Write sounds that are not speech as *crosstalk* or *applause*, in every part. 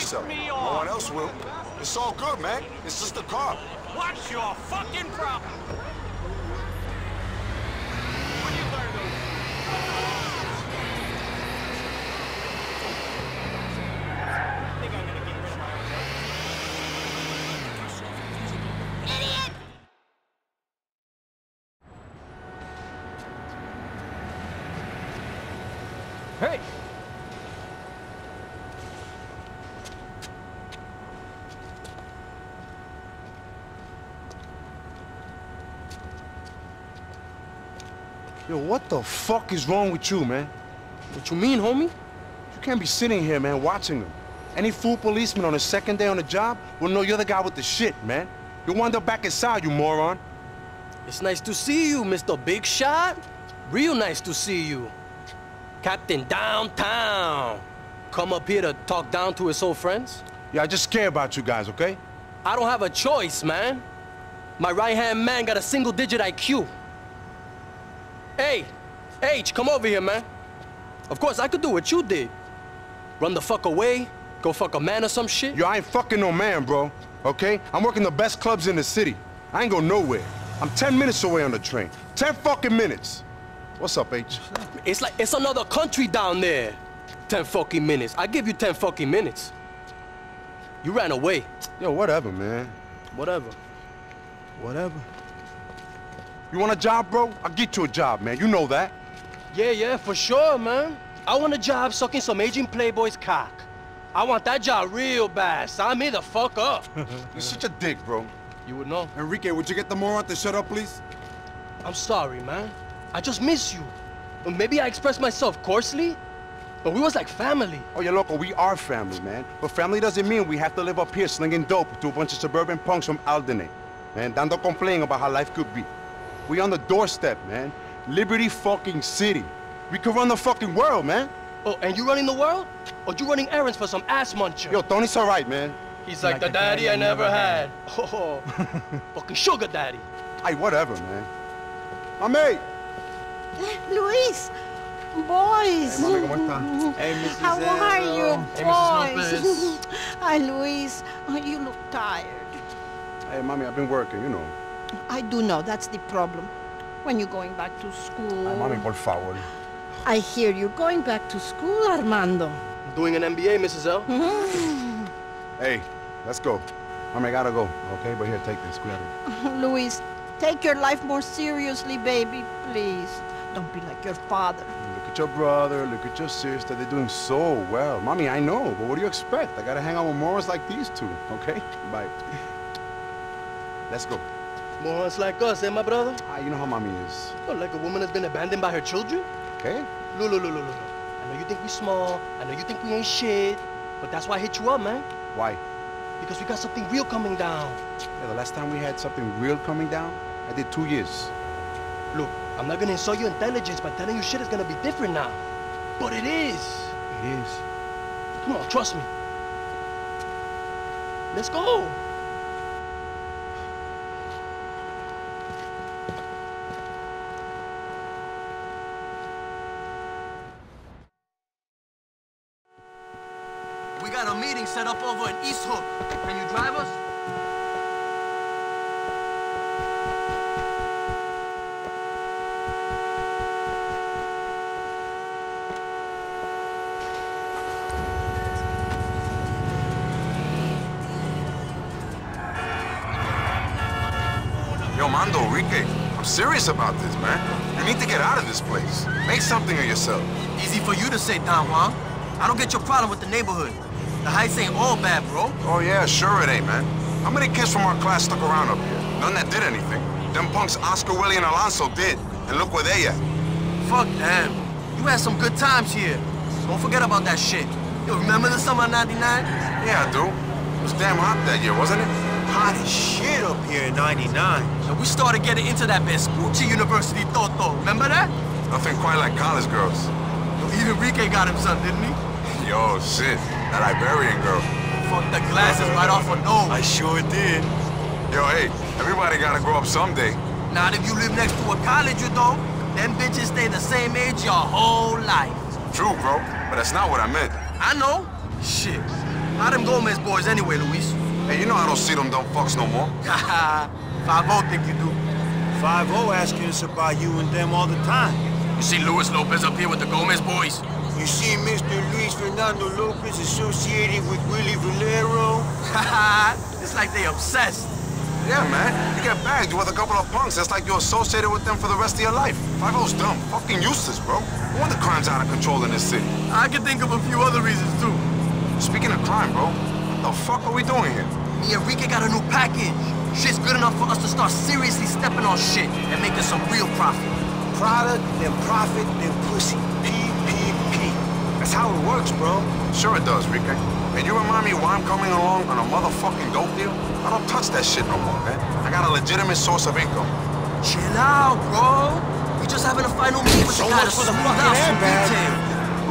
yourself. No one else will. It's all good, man. It's just a car. What's your fucking problem? When you learn those... Think I'm gonna get rid of my own joke? Hey! Yo, what the fuck is wrong with you, man? What you mean, homie? You can't be sitting here, man, watching them. Any fool policeman on his second day on the job will know you're the guy with the shit, man. You'll wind up back inside, you moron. It's nice to see you, Mr. Big Shot. Real nice to see you. Captain Downtown. Come up here to talk down to his old friends? Yeah, I just care about you guys, okay? I don't have a choice, man. My right-hand man got a single-digit IQ. Hey, H, come over here, man. Of course, I could do what you did. Run the fuck away, go fuck a man or some shit. Yo, I ain't fucking no man, bro. Okay? I'm working the best clubs in the city. I ain't go nowhere. I'm 10 minutes away on the train. 10 fucking minutes. What's up, H? It's like it's another country down there. Ten fucking minutes. I give you ten fucking minutes. You ran away. Yo, whatever, man. Whatever. Whatever. You want a job, bro? I'll get you a job, man. You know that. Yeah, yeah, for sure, man. I want a job sucking some aging playboy's cock. I want that job real bad. Sign me the fuck up. *laughs* You're such a dick, bro. you would know. Henrique, would you get the moron to shut up, please? I'm sorry, man. I just miss you. Or Maybe I expressed myself coarsely, but we was like family. Oh, yeah, loco, we are family, man. But family doesn't mean we have to live up here slinging dope to a bunch of suburban punks from Alderney. Man, dando complain about how life could be. We on the doorstep, man. Liberty fucking city. We could run the fucking world, man. Oh, and you running the world? Or you running errands for some ass muncher? Yo, Tony's all right, man. He's like, the daddy, I never had. *laughs* Oh, *laughs* fucking sugar daddy. Hey, whatever, man. My mate. Eh, Luis, boys. Hey, mami, ¿cómo está? Hey, Mrs. How are you, Hey, Mrs. boys? Lopez. *laughs* Hi, Luis. Oh, you look tired. Hey, mommy, I've been working, you know. I do know that's the problem. When you're going back to school. Ay, mami, por favor. I hear you're going back to school, Armando. Doing an MBA, Mrs. L. Mm-hmm. Hey, let's go. Mommy, I gotta go, okay? But here, take this. Cuídate. *laughs* Luis, take your life more seriously, baby, please. Don't be like your father. Look at your brother, look at your sister. They're doing so well. Mommy, I know, but what do you expect? I gotta hang out with morons like these two, okay? *laughs* Bye. Let's go. Morons like us, eh, my brother? Ah, you know how mommy is, like a woman that's been abandoned by her children? okay? Look, look, look, look, look. I know you think we small. I know you think we ain't shit. But that's why I hit you up, man. Why? Because we got something real coming down. Yeah, the last time we had something real coming down, I did two years. Look, I'm not gonna insult your intelligence by telling you shit is gonna be different now. But it is. It is. Come on, trust me. Let's go. We got a meeting set up over in East Hook. Can you drive us? Yo, Mando, Henrique, I'm serious about this, man. You need to get out of this place. Make something of yourself. Easy for you to say, Don Juan. I don't get your problem with the neighborhood. The heights ain't all bad, bro. Oh, yeah, sure it ain't, man. How many kids from our class stuck around up here? None that did anything. Them punks Oscar, Willie, and Alonso did. And look where they at. Fuck them. You had some good times here. Don't forget about that shit. You remember the summer of 99? Yeah, I do. It was damn hot that year, wasn't it? Hot as shit up here in 99. And we started getting into that Vespucci University Toto. Remember that? Nothing quite like college girls. Even Henrique got him some, didn't he? Yo, shit. That Iberian girl. Fuck the glasses right off her nose. I sure did. Yo, hey, everybody gotta grow up someday. Not if you live next to a college, you don't. Them bitches stay the same age your whole life. True, bro. But that's not what I meant. I know. Shit. How them Gomez boys anyway, Luis? Hey, you know I don't see them dumb fucks no more. Haha, *laughs* 5 think you do. 5-0 asking us about you and them all the time. You see Luis Lopez up here with the Gomez boys? You see Mr. Luis Fernando Lopez associated with Willie Valero? Haha, *laughs* it's like they obsessed. Yeah, man. You get bagged with a couple of punks. That's like you're associated with them for the rest of your life. 5-0's dumb. Fucking useless, bro. No wonder crime's out of control in this city. I can think of a few other reasons too. Speaking of crime, bro, what the fuck are we doing here? Me and Rika got a new package. Shit's good enough for us to start seriously stepping on shit and making some real profit. Product, then profit, then pussy. PPP. That's how it works, bro. Sure it does, Rike. And you remind me why I'm coming along on a motherfucking dope deal? I don't touch that shit no more, man. I got a legitimate source of income. Chill out, bro. We just having a final meeting with So the guy much to for the smooth fucking out some detail.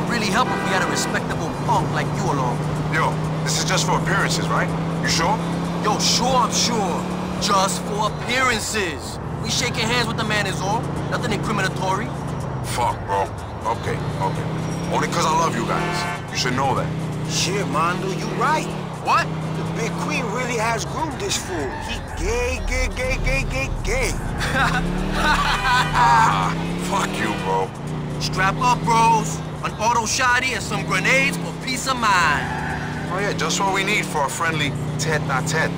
Would really help if we had a respectable punk like you along. Yo, this is just for appearances, right? You sure? Yo, sure, I'm sure. Just for appearances. We shaking hands with the man is all. Nothing incriminatory. Fuck, bro. Okay, okay. Only because I love you guys. You should know that. Shit, Mondo, you right. What? The Big Queen really has groomed this fool. He gay, gay, gay, gay, gay, gay. Ah, fuck you, bro. Strap up, bros. An auto shotty and some grenades for peace of mind. Oh yeah, just what we need for a friendly tete-a-tete.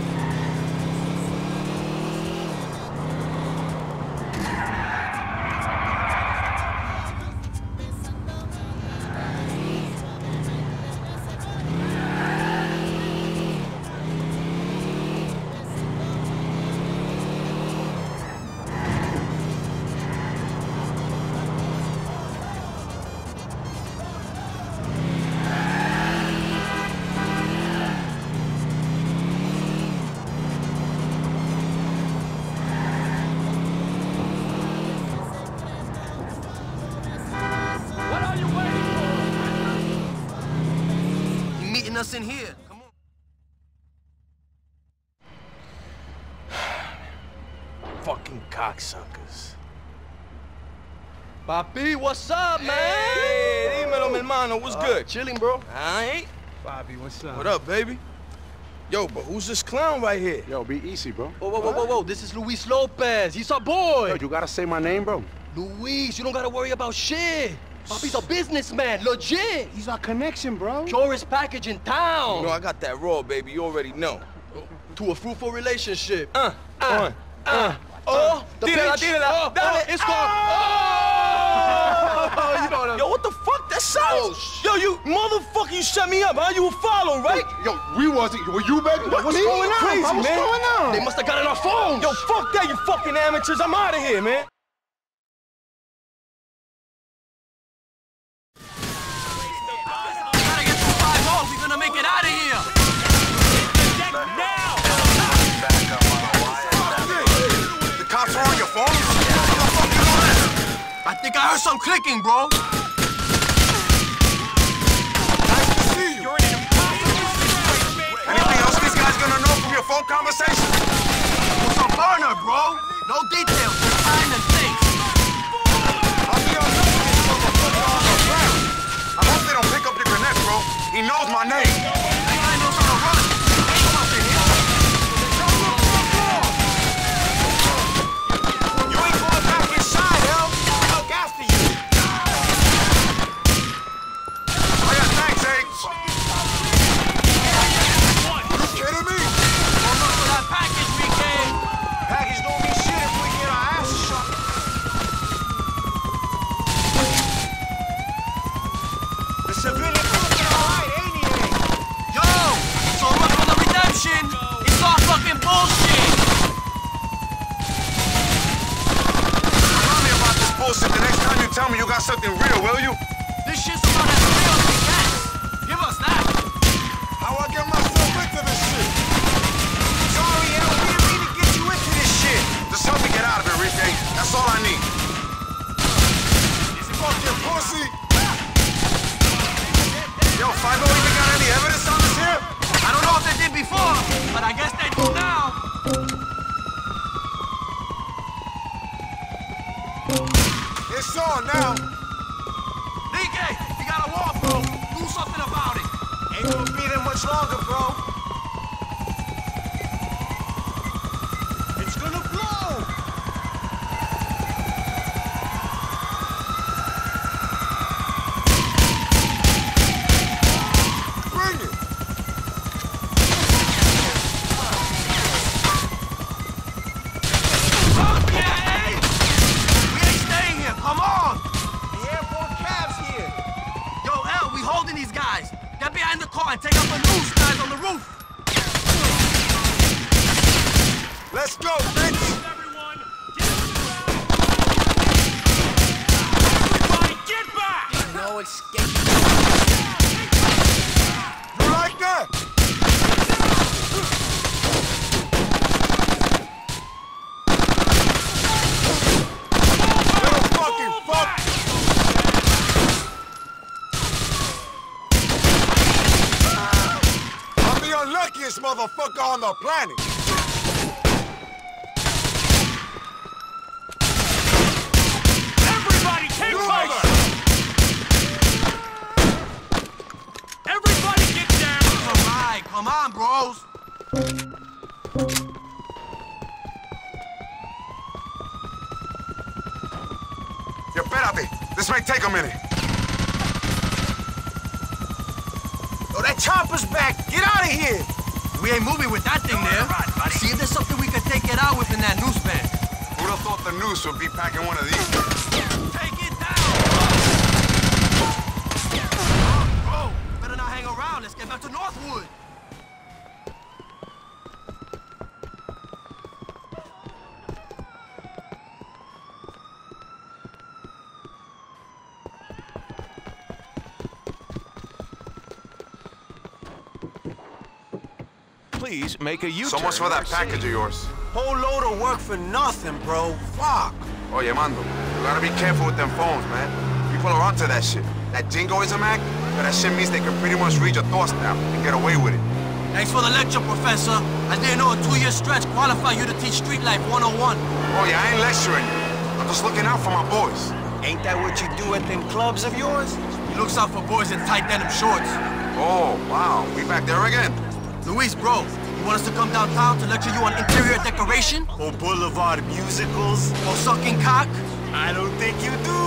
Us in here. Come on. *sighs* Fucking cocksuckers. Papi, what's up, man? Hey, dímelo, mi hermano. What's uh, good? Chilling, bro. I Bobby, what's up? What up, baby? Yo, but who's this clown right here? Yo, be easy, bro. Whoa, whoa, whoa, whoa, whoa. This is Luis Lopez. He's our boy. Yo, you gotta say my name, bro. Luis, you don't gotta worry about shit. Papi's a businessman, legit. He's our connection, bro. Purest package in town. You know, I got that raw, baby. You already know. to a fruitful relationship. Uh, Uh, uh, oh, the tírala, pitch. tírala. Oh, Dale. oh, it's gone. Oh, *laughs* you know what Yo, what the fuck? That sounds. Oh, Yo, you motherfucker, you set me up, huh? You a follow, right? Yo, we wasn't. Were you, baby? What? What's Me? going on? Crazy. What's man. going on? They must have got it on phones. Yo, fuck that, you fucking amateurs. I'm out of here, man. I think I heard some clicking, bro. Nice to see you. Anything else these guys gonna know from your phone conversation? What's on burner, bro? No details, just time and things. This on the ground. I hope they don't pick up the grenade, bro. He knows my name. Yo, the redemption. It's all fucking bullshit. Tell me about this bullshit the next time you tell me you got something real, will you? Gonna motherfucker on the planet. Everybody, take cover! Everybody, get down! All right, come on, bros. Yo, espérate. This may take a minute. Oh, that chopper's back! Get out of here! We ain't moving with that thing there. See if there's something we can take it out with in that news van. Who'd have thought the news would be packing one of these? Take it down! Bro, better not hang around. Let's get back to Northwood. Please make a U-turn. So much for that package of yours. Whole load of work for nothing, bro. Fuck! Oh, Oye, Mando, you gotta be careful with them phones, man. People are onto that shit. That jingoism act, but that shit means they can pretty much read your thoughts now and get away with it. Thanks for the lecture, Professor. I didn't know a two-year stretch qualified you to teach Street Life 101. Oh yeah, I ain't lecturing you. I'm just looking out for my boys. Ain't that what you do at them clubs of yours? He looks out for boys in tight denim shorts. Oh, wow. We back there again. Luis, bro, you want us to come downtown to lecture you on interior decoration? Or Boulevard musicals? Or sucking cock? I don't think you do.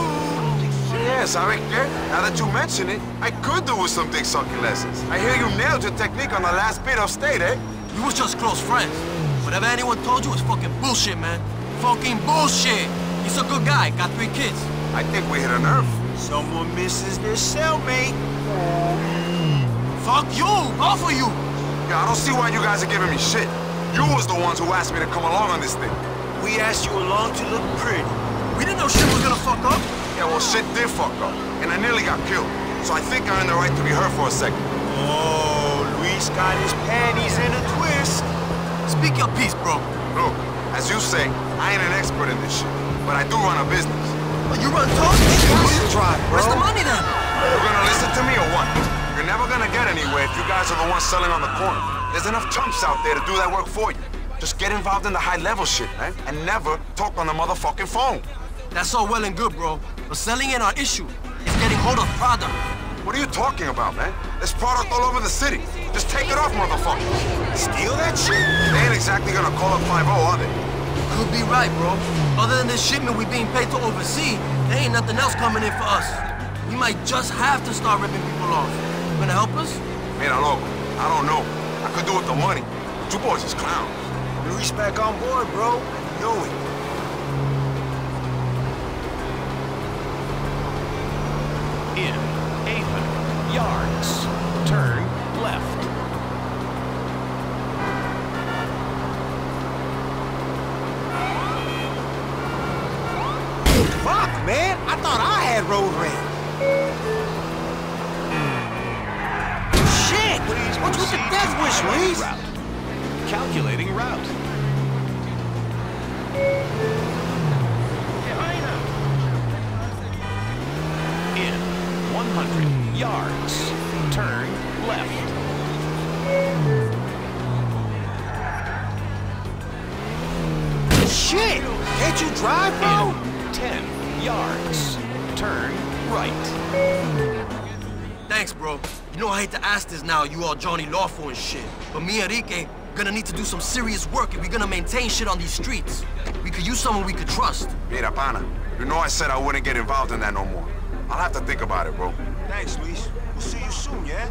Yes, ¿sabe qué? Now that you mention it, I could do with some dick sucking lessons. I hear you nailed your technique on the last bit of state, eh? We was just close friends. Whatever anyone told you was fucking bullshit, man. Fucking bullshit. He's a good guy, got three kids. I think we hit a nerve. Someone misses their cellmate. Fuck you, both of you. I don't see why you guys are giving me shit. You was the ones who asked me to come along on this thing. We asked you along to look pretty. We didn't know shit was gonna fuck up. Yeah, well, shit did fuck up, and I nearly got killed. So I think I earned the right to be hurt for a second. Oh, Luis got his panties in a twist. Speak your piece, bro. Look, as you say, I ain't an expert in this shit, but I do run a business. But you run toast? drive, Where's the money then? You gonna listen to me or what? You're never gonna get anywhere if you guys are the ones selling on the corner. There's enough chumps out there to do that work for you. Just get involved in the high-level shit, man, and never talk on the motherfucking phone. That's all well and good, bro. But selling ain't our issue. It's getting hold of product. What are you talking about, man? There's product all over the city. Just take it off, motherfucker. Steal that shit? They ain't exactly gonna call up 5 are they? Could be right, bro. Other than this shipment we being paid to oversee, there ain't nothing else coming in for us. We might just have to start ripping people off. You gonna help us? Mira, loco, I don't know. I could do with the money. But you boys is clowns. Luis back on board, bro. You know it. In 800 yards. What's death wish, Luis? Route. Calculating route. In 100 yards. Turn left. Shit! Can't you drive, bro? In 10 yards. Turn right. Thanks, bro. You know I hate to ask this now, you all Johnny Lawful and shit. But me and Henrique gonna need to do some serious work if we're gonna maintain shit on these streets. We could use someone we could trust. Mira, pana. You know I said I wouldn't get involved in that no more. I'll have to think about it, bro. Thanks, Luis. We'll see you soon, yeah?